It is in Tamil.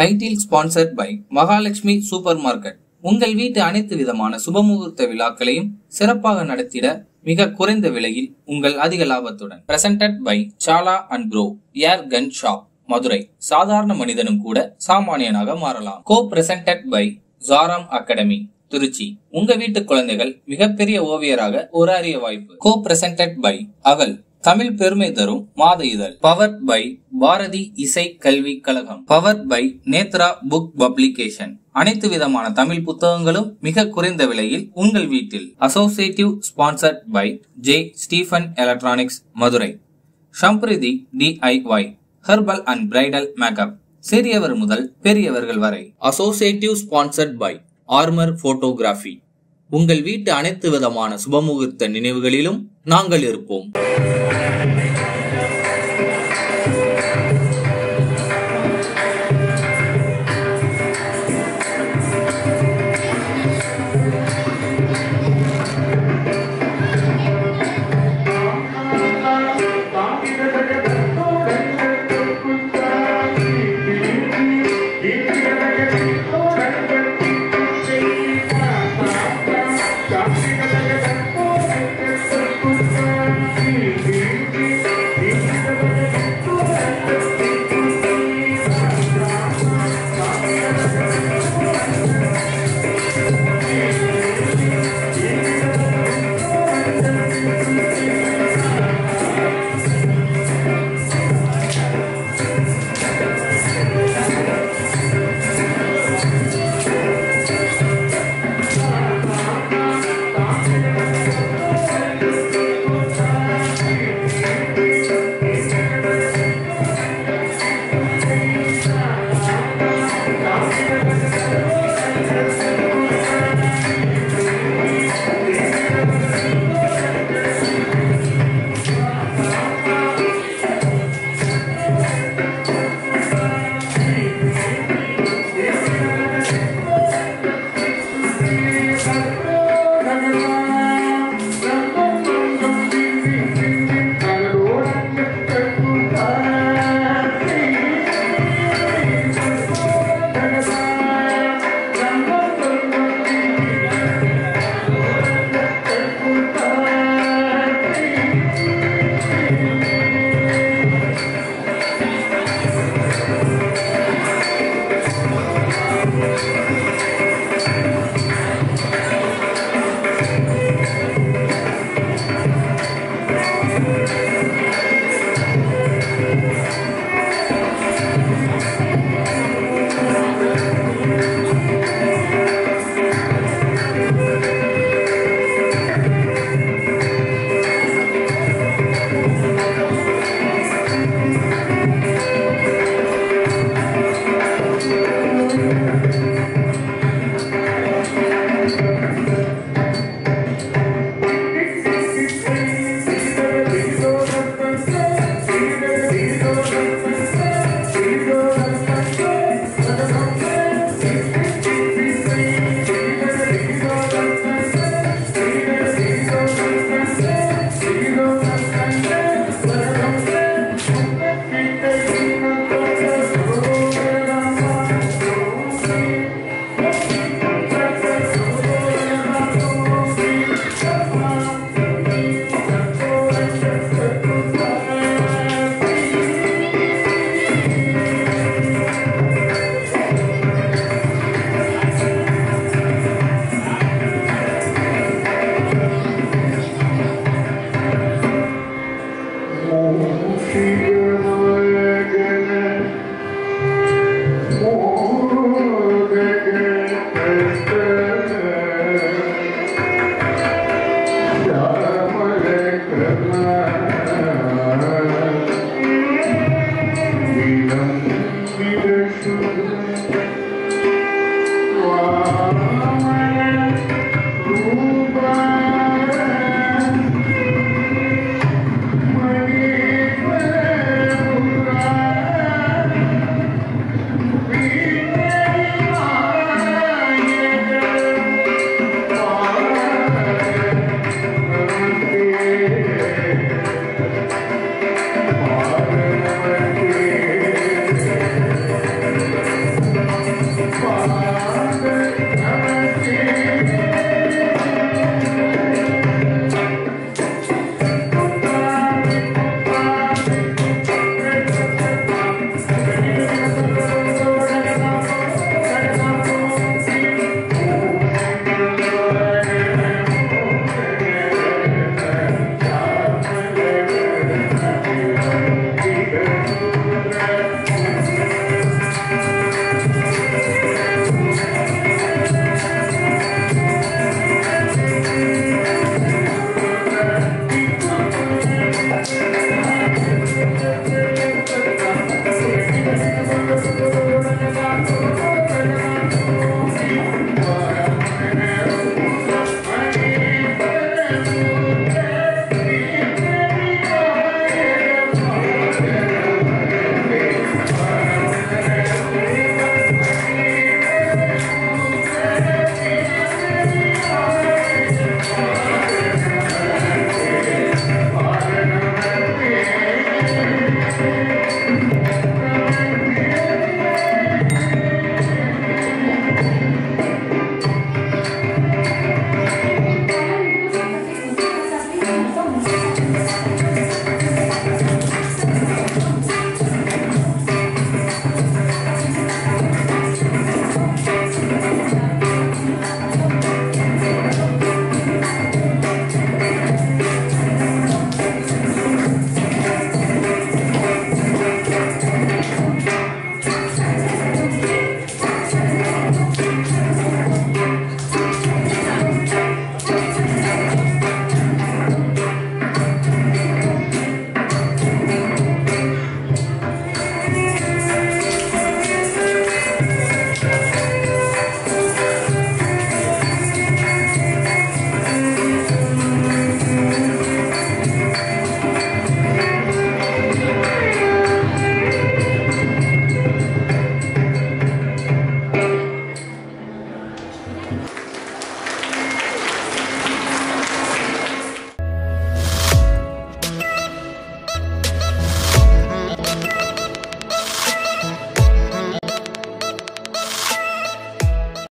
Title sponsored by Mahalakshmi super market உங்கள் வீட்டு அனைத்து விதமான சுபமுகூர்த்த விழாக்களையும் சிறப்பாக நடத்திட மிக குறைந்த விலையில் உங்கள் அதிக லாபத்துடன். Presented by Sala and bro air gun shop Madurai சாதாரண மனிதனும் கூட சாமானியனாக மாறலாம். கோ பிரசன்டட் பை ஜாராம் அகாடமி திருச்சி. உங்க வீட்டு குழந்தைகள் மிகப்பெரிய ஓவியராக ஒரு அரிய வாய்ப்பு. கோ பிரசன்டட் பை அகல் தமிழ் பெருமை தரும் மாத இதழ். Power by Bharathi Isai Kalvi Kazhagam. Power by Nethra book publication அனைத்து விதமான தமிழ் புத்தகங்களும் மிக குறைந்த விலையில் உங்கள் வீட்டில். Associative sponsored by J Stephen electronics Madurai ஷம்பிரிதி DIY herbal and bridal makeup சிறியவர் முதல் பெரியவர்கள் வரை. Associative sponsored by armour photography உங்கள் வீட்டு அனைத்து விதமான சுபமுகூர்த்த நினைவுகளிலும் நாங்கள் இருப்போம்.